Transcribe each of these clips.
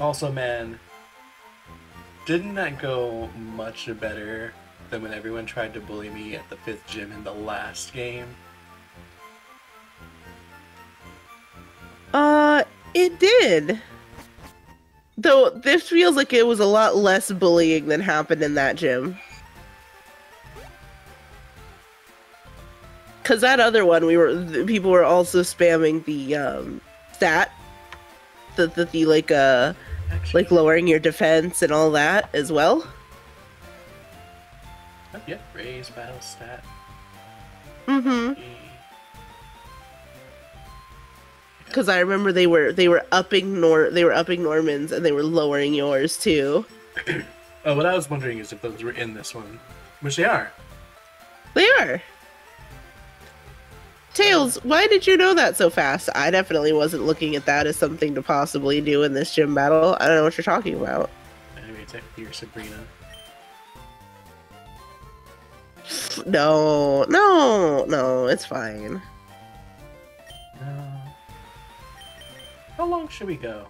Also, man, didn't that go much better than when everyone tried to bully me at the fifth gym in the last game? Uh, it did. Though this feels like it was a lot less bullying than happened in that gym. Cause that other one, we were the people were also spamming the um stat, the the, the like uh Actually, like lowering your defense and all that as well. oh, yeah, raise battle stat. Mm-hmm. Because I remember they were they were upping Nor they were upping Norman's and they were lowering yours too. Oh, what I was wondering is if those were in this one, which they are. They are. Tails, why did you know that so fast? I definitely wasn't looking at that as something to possibly do in this gym battle. I don't know what you're talking about. Anyway, attack your Sabrina. No, no, no, it's fine. How long should we go?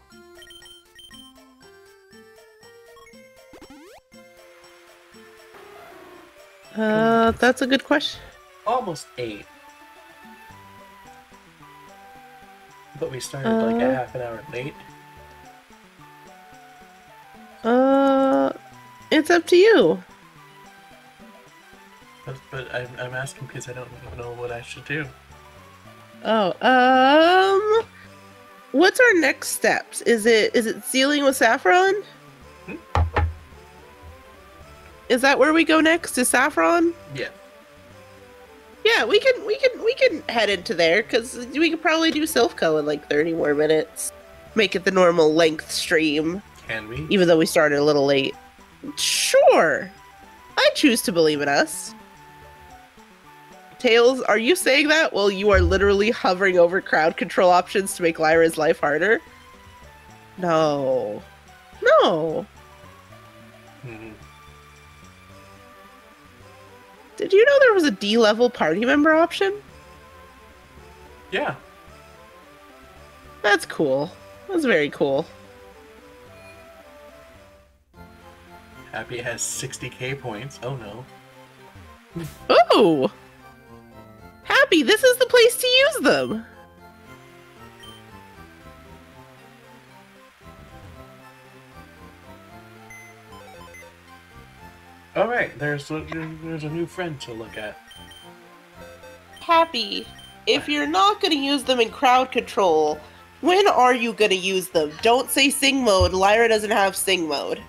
Uh, that's a good question. Almost eight. But we started like a Uh. half an hour late. Uh, it's up to you. But, but I'm, I'm asking because I don't know what I should do. Oh, um, what's our next steps? Is it is it sealing with saffron? Hmm? Is that where we go next? To saffron? Yeah. Yeah, we can we can we can head into there because we could probably do Silph Co in like thirty more minutes. Make it the normal length stream, Can we? even though we started a little late. Sure, I choose to believe in us. Tails, are you saying that? Well, you are literally hovering over crowd control options to make Lyra's life harder. No, no. Hmm. Did you know there was a D level party member option? Yeah. That's cool. That's very cool. Happy has 60k points. Oh no. Oh! Happy, this is the place to use them! Alright, there's a, there's a new friend to look at. Happy, if you're not gonna use them in crowd control, when are you gonna use them? Don't say sing mode. Lyra doesn't have sing mode.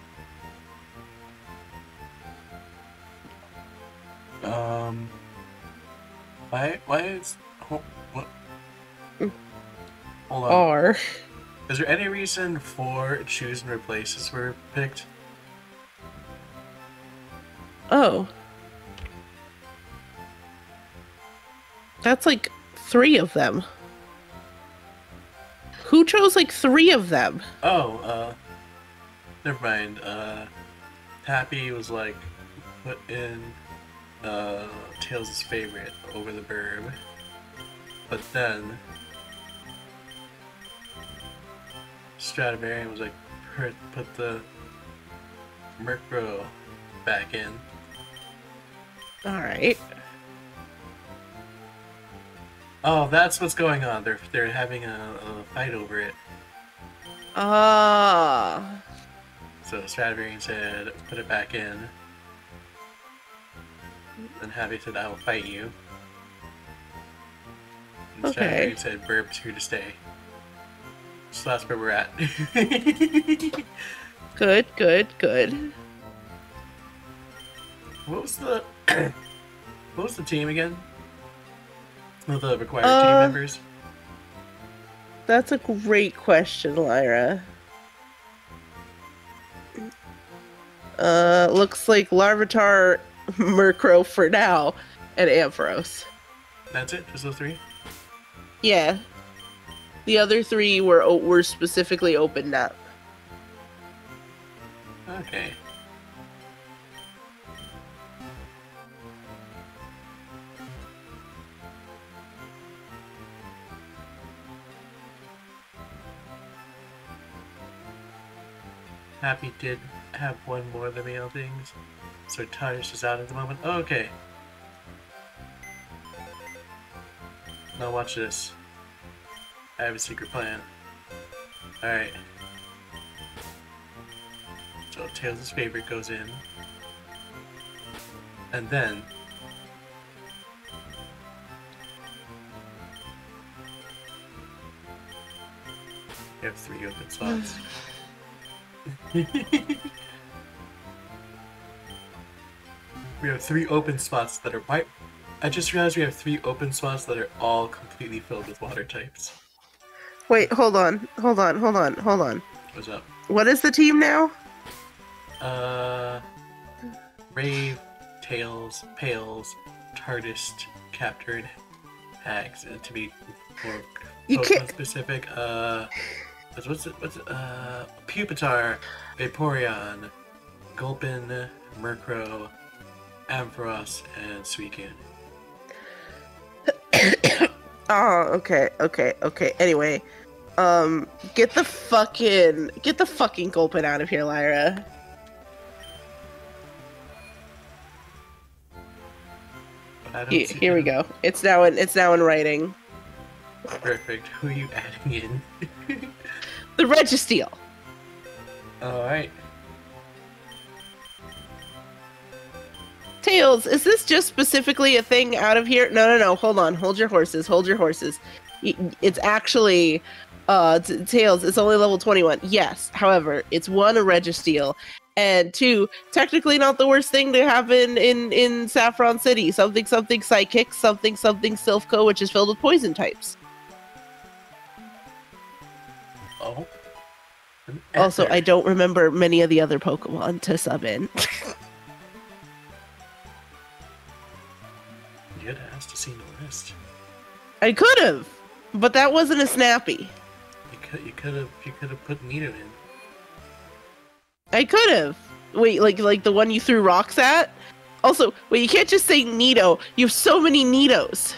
Is? Hold, what? Hold on. R. Is there any reason for choose and replaces were picked? Oh. That's like three of them. Who chose like three of them? Oh, uh, never mind. Uh, Happy was like put in uh Tails' favorite over the burb, but then Stradivarian was like put put the Murkrow back in. Alright. Oh, that's what's going on. They're they're having a, a fight over it. Ah. So Stradivarian said, put it back in. And Happy said, I will fight you. And Okay. Stradivarian said, Burb's here to stay. So that's where we're at. Good, good, good. what was the what was the team again? Of the required team Uh, members? That's a great question, Lyra. Uh, looks like Larvitar, Murkrow for now, and Ampharos. That's it? Just those three? Yeah. The other three were were specifically opened up. Okay. Happy did have one more of the mail things, so Titus is out at the moment. Okay. Now watch this. I have a secret plan. Alright. So Tails' favorite goes in. And then you have three open spots. we have three open spots that are white. I just realized we have three open spots that are all completely filled with water types. Wait, hold on, hold on, hold on, hold on. What's up? What is the team now? Uh, Rave, Tails, Pales, Tardist, Captor, and Hags. Uh, to be more You can't- specific, uh, what's what's it, what's it, uh, Pupitar, Vaporeon, Gulpin, Murkrow, Ampharos, and Suicune. Oh, okay, okay, okay. Anyway, um, get the fucking get the fucking gulpin out of here, Lyra. But Here, here we go. It's now in it's now in writing. Perfect. Who are you adding in? The Registeel. All right. Tails, is this just specifically a thing out of here? No, no, no. Hold on. Hold your horses. Hold your horses. It's actually uh t- Tails, it's only level 21. Yes. However, it's one a Registeel and two, technically not the worst thing to happen in in Saffron City. Something something psychic, something something Silph Co which is filled with poison types. Oh. Also, I don't remember many of the other Pokemon to sub in. You had asked to see the list. I could have, but that wasn't a snappy. You could you could have you could have put Nito in. I could have. Wait, like like the one you threw rocks at? Also, wait, you can't just say Nito. You have so many Nitos.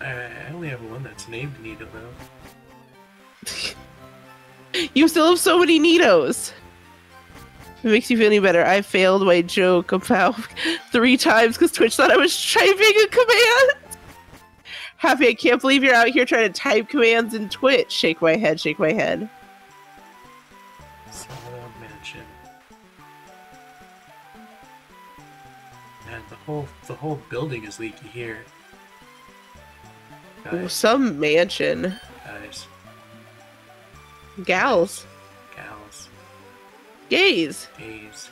I, I only have one that's named Nito though. You still have so many Nitos. If it makes you feel any better, I failed my joke about three times because Twitch thought I was typing a command. Happy, I can't believe you're out here trying to type commands in Twitch. Shake my head, shake my head. Solo Mansion. And the whole the whole building is leaky here. Guys, some mansion. guys, gals, Gays. gays.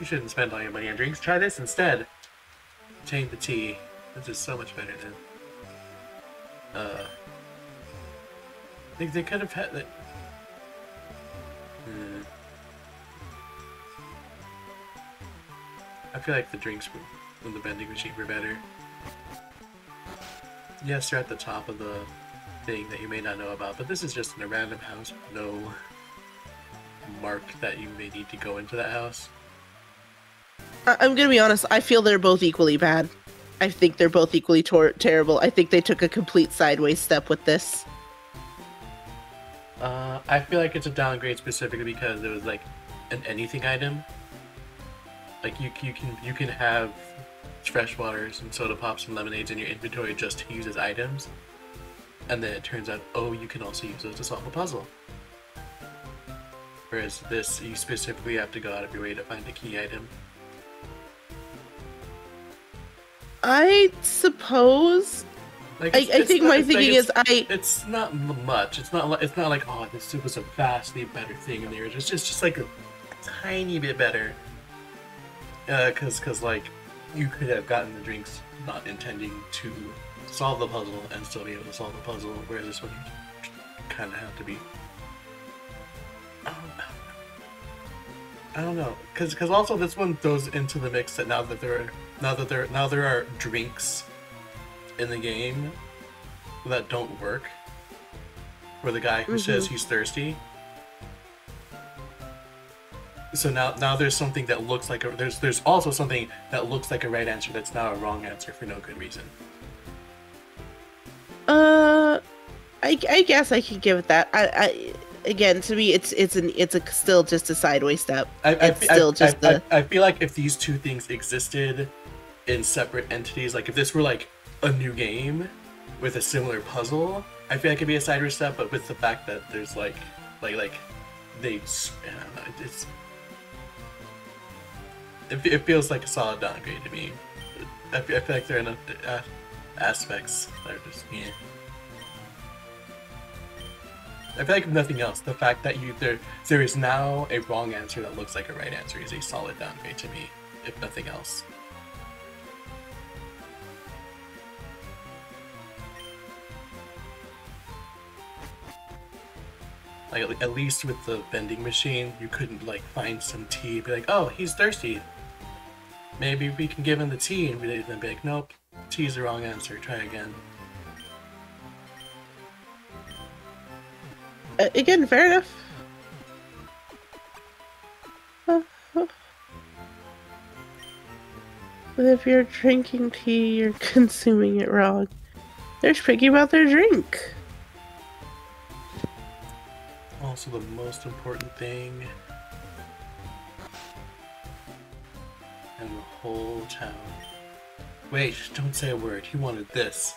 You shouldn't spend all your money on drinks. Try this instead. Obtain the tea. This is so much better than. Uh. I think they could have had that. Hmm. I feel like the drinks from the vending machine were better. Yes, they're at the top of the thing that you may not know about, but this is just in a random house no mark that you may need to go into that house. I- I'm gonna be honest. I feel they're both equally bad. I think they're both equally tor- terrible. I think they took a complete sideways step with this. Uh, I feel like it's a downgrade specifically because it was like an anything item. Like you, you can you can have fresh waters and soda pops and lemonades in your inventory just to use as items, and then it turns out oh you can also use those to solve a puzzle. Whereas this you specifically have to go out of your way to find a key item. I suppose. Like I, I think not- my it's like thinking is I. It's not much. It's not like it's not like oh this was a vastly better thing in the original. It's just just like a tiny bit better. Uh, cause cause like you could have gotten the drinks not intending to solve the puzzle and still be able to solve the puzzle, whereas this one you kind of have to be. I don't know. I don't know, cause cause also this one throws into the mix that now that there are now that there now there are drinks in the game that don't work. where the guy who mm-hmm. says he's thirsty. So now, now there's something that looks like a there's there's also something that looks like a right answer that's now a wrong answer for no good reason. Uh, I, I guess I could give it that. I, I again to me it's it's an it's a still just a sideways step. I, I, It's still I, just I, a- I, I feel like if these two things existed in separate entities, like if this were like a new game with a similar puzzle, I feel like it'd be a sideways step. But with the fact that there's like like like they s- I know, it's it, it feels like a solid downgrade to me. I feel, I feel like there are enough uh, aspects that are just yeah. I feel like if nothing else, the fact that you there there is now a wrong answer that looks like a right answer is a solid downgrade to me, if nothing else. Like at- at least with the vending machine, you couldn't like find some tea, be like, oh, he's thirsty. Maybe we can give him the tea, and then be like, nope, tea's the wrong answer. Try again. Uh, again, fair enough. Uh, uh. But if you're drinking tea, you're consuming it wrong. They're speaking about their drink. Also, the most important thing. in the whole town. Wait, don't say a word. He wanted this.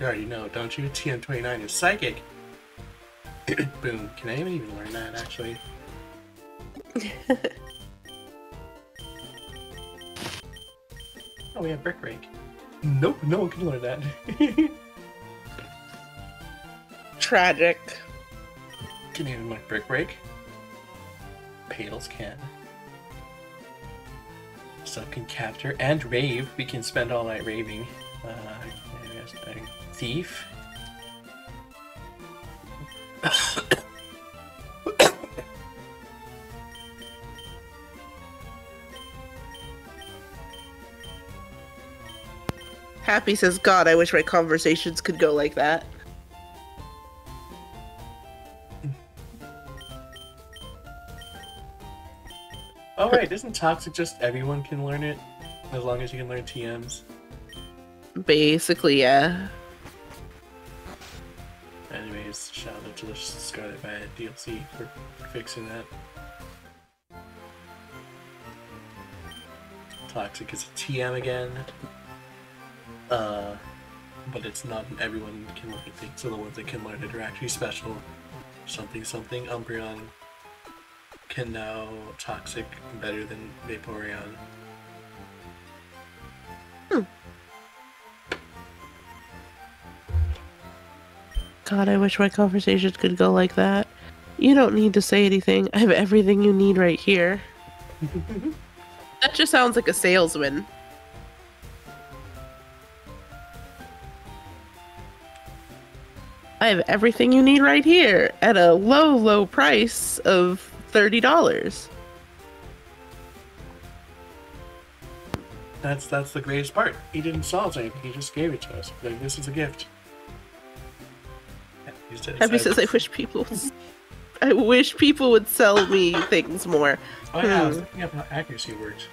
You already know, don't you? TM29 is psychic. Boom. Can I even learn that, actually? oh, we have Brick Break. Nope, no one can learn that. Tragic. Can you even like Brick Break? Pails can. Sub can capture and rave. We can spend all night raving. I uh, thief. Happy says, God, I wish my conversations could go like that. Wait, isn't toxic just everyone can learn it? As long as you can learn TMs. Basically, yeah. Anyways, shout out to Delicious Scarlet Violet DLC for fixing that. Toxic is a TM again. Uh, but it's not everyone can learn it. So the ones that can learn it are actually special. Something something Umbreon can now Toxic better than Vaporeon. Hmm. God, I wish my conversations could go like that. You don't need to say anything. I have everything you need right here. that just sounds like a salesman. I have everything you need right here at a low, low price of $30. That's that's the greatest part. He didn't sell us anything. He just gave it to us. Like this is a gift. Yeah, he said- Happy said- says, I wish people. I wish people would sell me things more. Oh yeah, I was Hmm. looking up how accuracy works.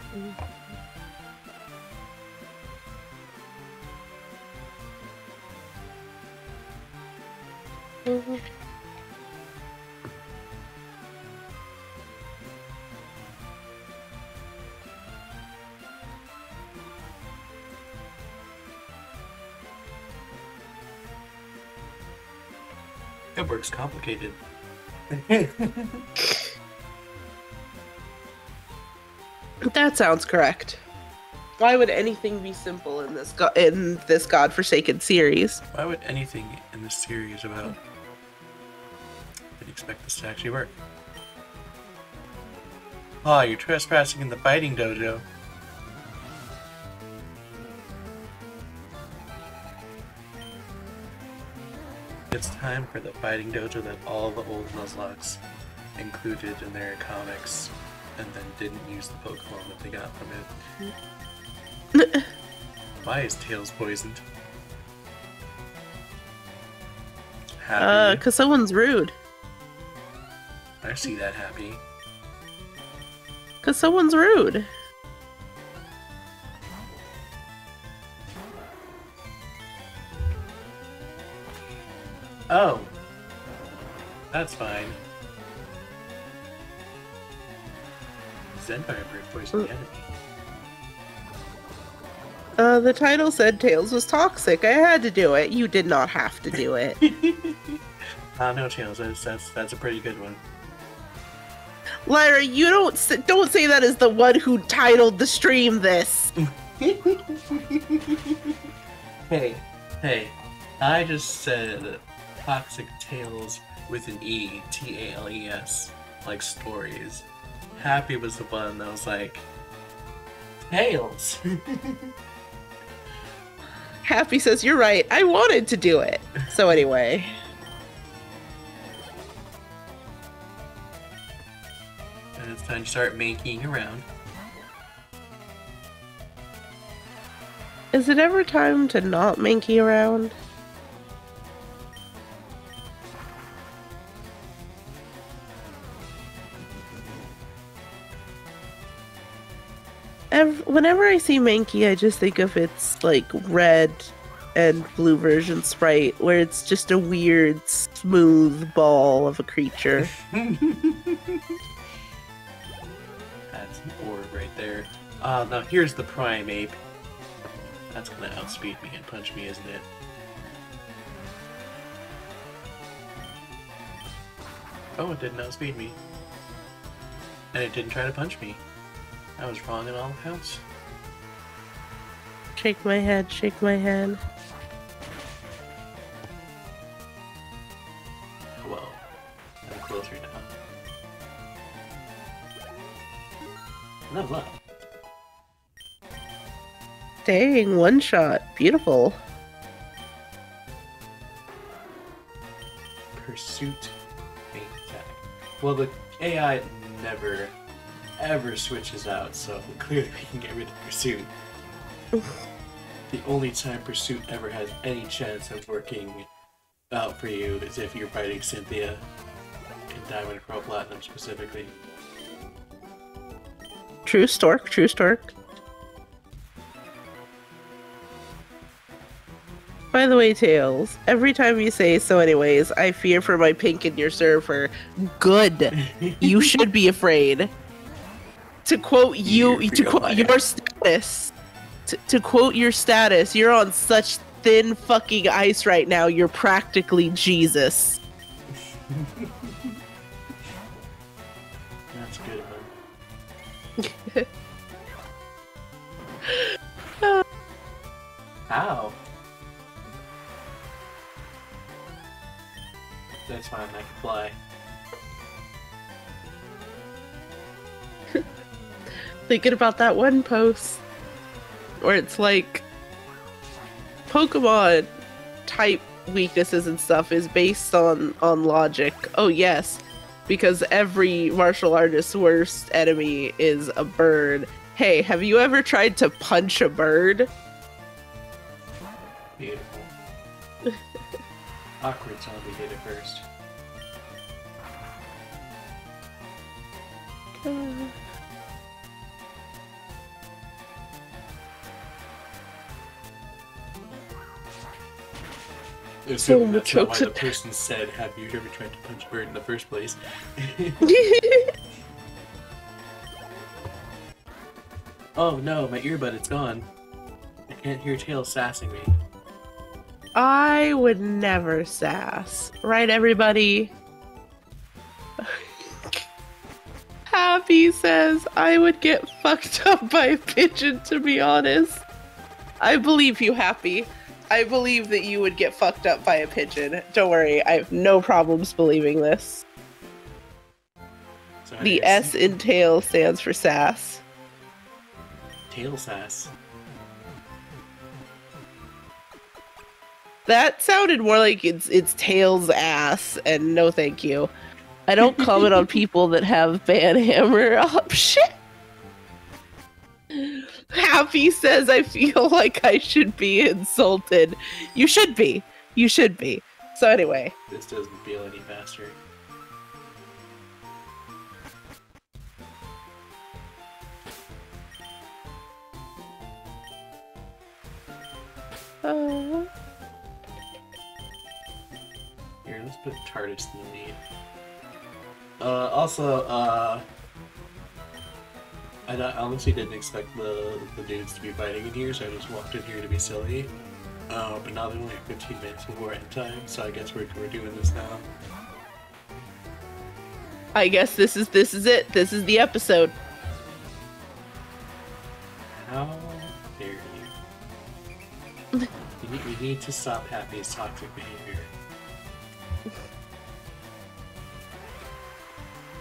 It works complicated. That sounds correct. Why would anything be simple in this go- in this godforsaken series? Why would anything in this series about would expect this to actually work? Ah, you're trespassing in the fighting dojo. It's time for the fighting dojo that all the old Nuzlockes included in their comics and then didn't use the Pokemon that they got from it. Why is Tails poisoned? Happy. Uh, cause someone's rude. I see that happy. Cause someone's rude. That's fine. Zenfire bird poison the enemy. Uh, the title said Tails was toxic. I had to do it. You did not have to do it. Uh, no, Tails, that's, that's, that's a pretty good one. Lyra, you don't don't say that as the one who titled the stream this. hey, hey, I just said toxic tales with an E, T A L E S, like stories. Happy was the one that was like, Tales! Happy says you're right. I wanted to do it. So anyway, and it's time to start making around. is it ever time to not manky around? Whenever I see Mankey, I just think of its like red and blue version sprite, where it's just a weird, smooth ball of a creature. That's an orb right there. Uh, now here's the Primeape. That's gonna outspeed me and punch me, isn't it? Oh, it didn't outspeed me. And it didn't try to punch me. I was wrong in all accounts. Shake my head, shake my head. Well, I'm closer now. Level up. Dang, one shot. Beautiful. Pursuit. Well, the AI never, ever switches out, so clearly we can get rid of Pursuit. the only time Pursuit ever has any chance of working out for you is if you're fighting Cynthia in Diamond Pearl Platinum specifically. True stork, true stork. By the way, Tails, every time you say so anyways, I fear for my pink in your server. Good. You should be afraid. To quote you, to quote your status, to, to quote your status, you're on such thin fucking ice right now, you're practically Jesus. That's good, How? That's fine, I can fly. Thinking about that one post where it's like Pokemon type weaknesses and stuff is based on on logic. Oh yes, because every martial artist's worst enemy is a bird. Hey, have you ever tried to punch a bird? Beautiful. Awkward zombie did it first. Assuming that's not why the person said, have you ever tried to punch a bird in the first place? oh no, my earbud, it's gone. I can't hear Tails sassing me. I would never sass. Right, everybody? Happy says, I would get fucked up by a pigeon, to be honest. I believe you, Happy. I believe that you would get fucked up by a pigeon. Don't worry, I have no problems believing this. So The S in tail stands for sass. Tail sass. That sounded more like it's it's tails ass, and no thank you. I don't comment on people that have banhammer oh, option. Happy says I feel like I should be insulted. You should be. You should be. So anyway, This doesn't feel any faster. uh, Here, let's put TARDIS in the lead. Uh, also, uh, I honestly didn't expect the, the dudes to be fighting in here, so I just walked in here to be silly. Uh, but now they're only 15 minutes before end time, so I guess we're, we're doing this now. I guess this is this is it. This is the episode. How dare you? you, need, need to stop Happy's toxic behavior.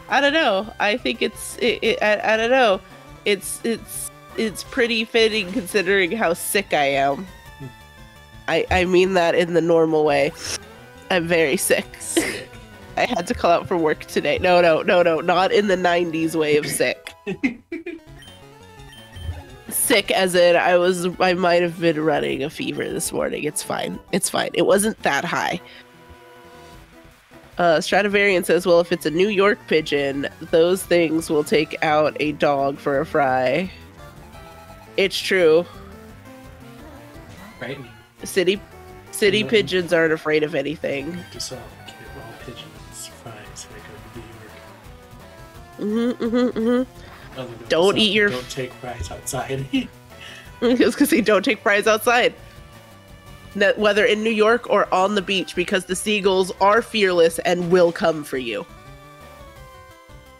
I don't know. I think it's it, it, I, I don't know. It's it's it's pretty fitting considering how sick I am. I I mean that in the normal way. I'm very sick. Sick. I had to call out for work today. No, no, no, no, not in the 90s way of sick. sick as in I was I might have been running a fever this morning. It's fine. It's fine. It wasn't that high. Uh, Stradivarian says, well, if it's a New York pigeon, those things will take out a dog for a fry. It's true. right? City city Mhm. pigeons aren't afraid of anything. To all pigeons fries that go to New York. hmm Other than Don't eat your- Don't take fries outside. It's because he don't take fries outside. Whether in New York or on the beach, because the seagulls are fearless and will come for you.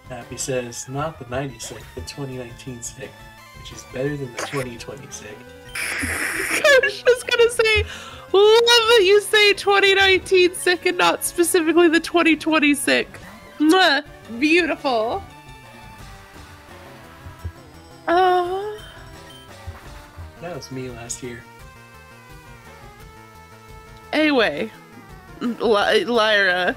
Happy says, not the 90 sick, the 2019 sick, which is better than the 2020 sick. I was just gonna say, love that you say 2019 sick and not specifically the 2020 sick. Mwah, beautiful. Uh, That was me last year. Anyway, Ly- Lyra,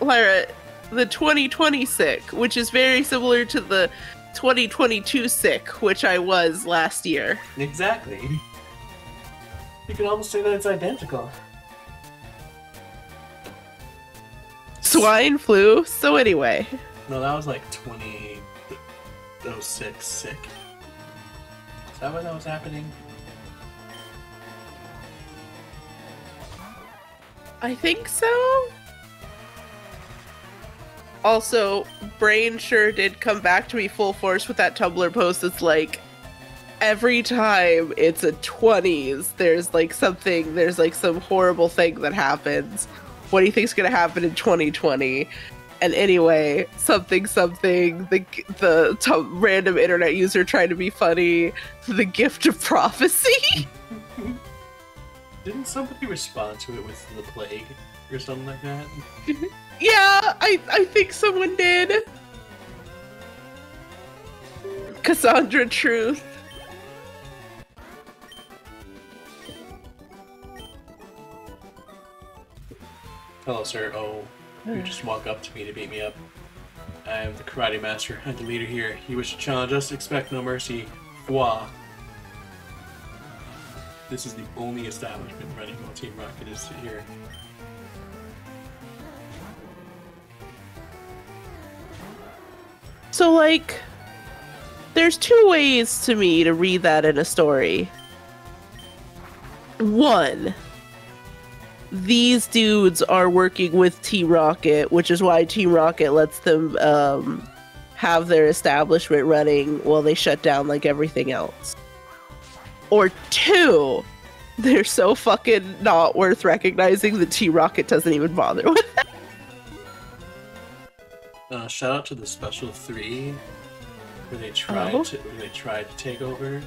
Lyra, the 2020 sick, which is very similar to the 2022 sick, which I was last year. Exactly. You could almost say that it's identical. Swine flu. So anyway, No, that was like 20. 06 sick. Is that when that was happening? I think so. Also, Brain sure did come back to me full force with that Tumblr post It's like every time it's a 20s, there's like something, there's like some horrible thing that happens. What do you think's gonna happen in 2020? And anyway, something, something, the the t- random internet user trying to be funny, the gift of prophecy. Didn't somebody respond to it with the plague or something like that? Yeah, I I think someone did. Cassandra Truth. Hello, sir. Oh, you just walk up to me to beat me up. I am the karate master. I'm the leader here. You wish to challenge us? Expect no mercy. Fwa. This is the only establishment running while Team Rocket is here. So like there's two ways to me to read that in a story. One, these dudes are working with Team Rocket, which is why Team Rocket lets them um, have their establishment running while they shut down like everything else. Or two, they're so fucking not worth recognizing that T Rocket doesn't even bother with it. Uh, shout out to the special three, where they tried Oh. to where they tried to take over,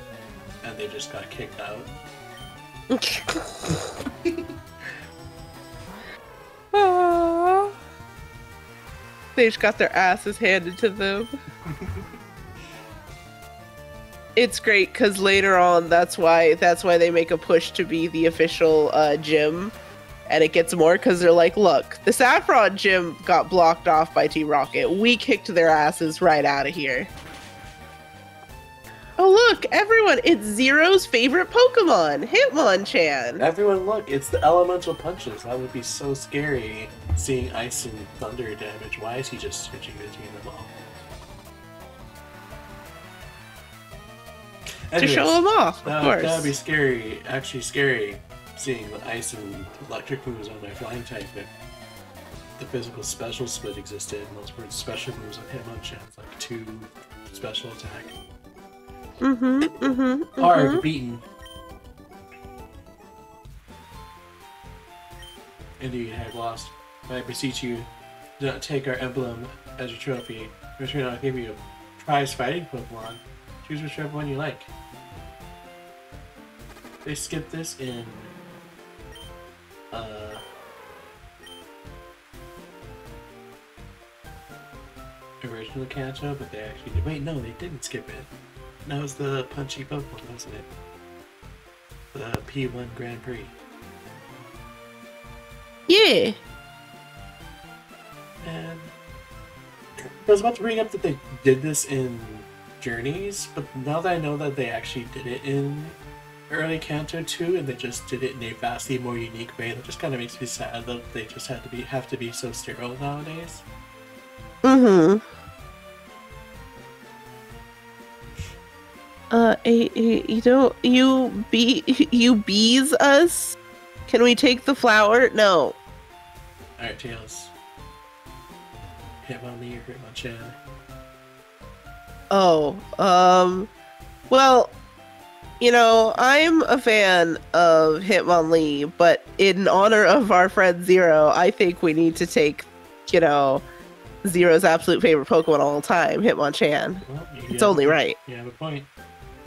and they just got kicked out. Aww. They just got their asses handed to them. it's great because later on, that's why that's why they make a push to be the official uh, gym, and it gets more because they're like, look, the Saffron gym got blocked off by Team Rocket. We kicked their asses right out of here. Oh look, everyone! It's Zero's favorite Pokemon, Hitmonchan. Everyone, look! It's the elemental punches. That would be so scary. Seeing ice and thunder damage. Why is he just switching between them all? To show them off, of that, course. that'd be scary. Actually, scary. Seeing the ice and electric moves on my flying type. If the physical special split existed, and those were special moves on Hitmonchan's like two special attack. Mm-hmm. Mm-hmm. Hard mhm. beaten. Indeed, I have lost. I beseech you, do not take our emblem as your trophy. In return, I'll give you a prize fighting Pokemon. Choose whichever one you like. They skipped this in. Uh. Original Kanto, but they actually did. Wait, no, they didn't skip it. That was the punchy Pokemon, wasn't it? The P1 Grand Prix. Yeah. And I was about to bring up that they did this in Journeys, but now that I know that they actually did it in early Kanto 2 and they just did it in a vastly more unique way, that just kind of makes me sad that they just had to be have to be so sterile nowadays. Mm-hmm. Uh, you don't, you bee, you bees us? Can we take the flower? No. Alright, Tails. Hitmonlee or Hitmonchan. Oh, um, well, you know, I'm a fan of Hitmonlee, but in honor of our friend Zero, I think we need to take, you know, Zero's absolute favorite Pokemon of all time, Hitmonchan. Well, It's only right. You have a point.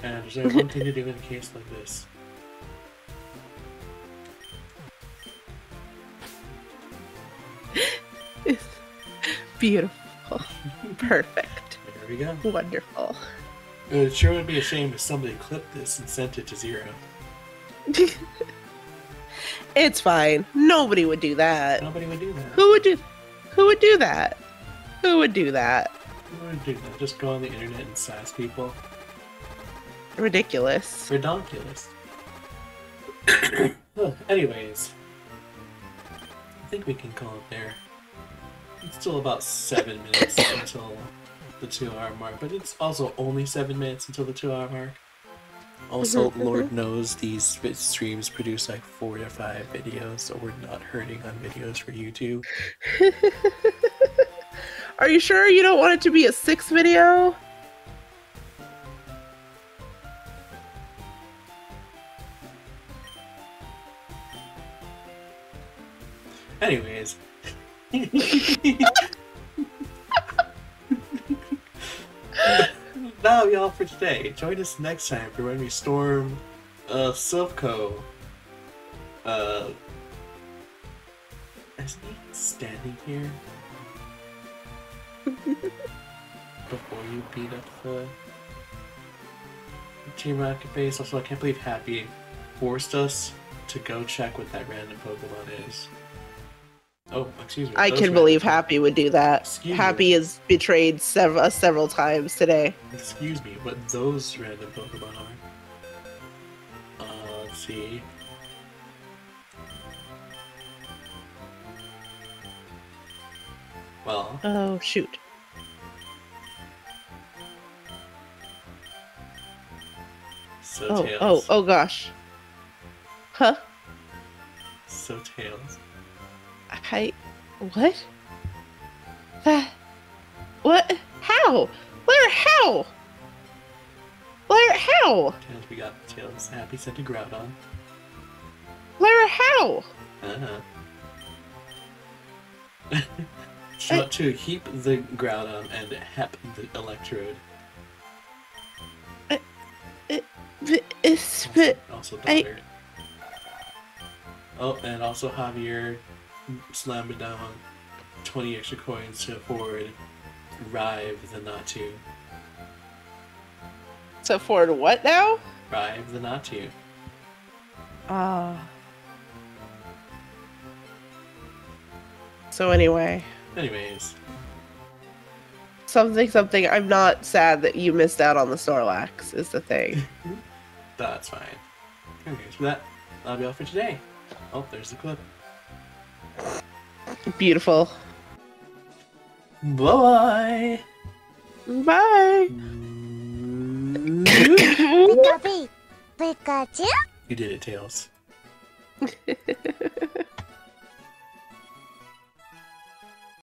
And there's only one thing to do in a case like this. Beautiful. Perfect. There we go. Wonderful. It sure would be a shame if somebody clipped this and sent it to zero. it's fine. Nobody would do that. Nobody would do that. Who would do who would do that? Who would do that? Who would do that? Just go on the internet and sass people. Ridiculous. Redonkulous. Anyways, I think we can call it there. It's still about seven minutes until the two-hour mark, but it's also only seven minutes until the two-hour mark. Also, Mhm, Lord knows these streams produce like four to five videos, so we're not hurting on videos for YouTube. Are you sure you don't want it to be a six video? For today. Join us next time for when we storm uh Silph Co. Uh isn't he standing here? Before you beat up the Team Rocket base. Also I can't believe Happy forced us to go check what that random Pokemon is. Oh, excuse me. I those can believe. Happy would do that. Excuse me. Happy has betrayed sev- us several times today. Excuse me, but those random Pokemon are. Uh, let's see. Well, Oh shoot. so Oh tails. oh oh gosh. Huh? So tails. What? That what? How? Where? How? Where? How? Tails, we got tails. Happy sent a Groudon. Where? How? Uh huh. Shot to heap the Groudon and hep the Electrode. B- It's Also, also I- Oh, and also Javier slammed it down 20 extra coins to afford Rive the Natu. so afford what now? Rive the Natu. Ah. So anyway, Anyways, something something. I'm not sad that you missed out on the Snorlax. Is the thing. That's fine. Okay, so that that'll be all for today. Oh, there's the clip. Beautiful. Bye Bye. Pika Pikachu? you did it, Tails.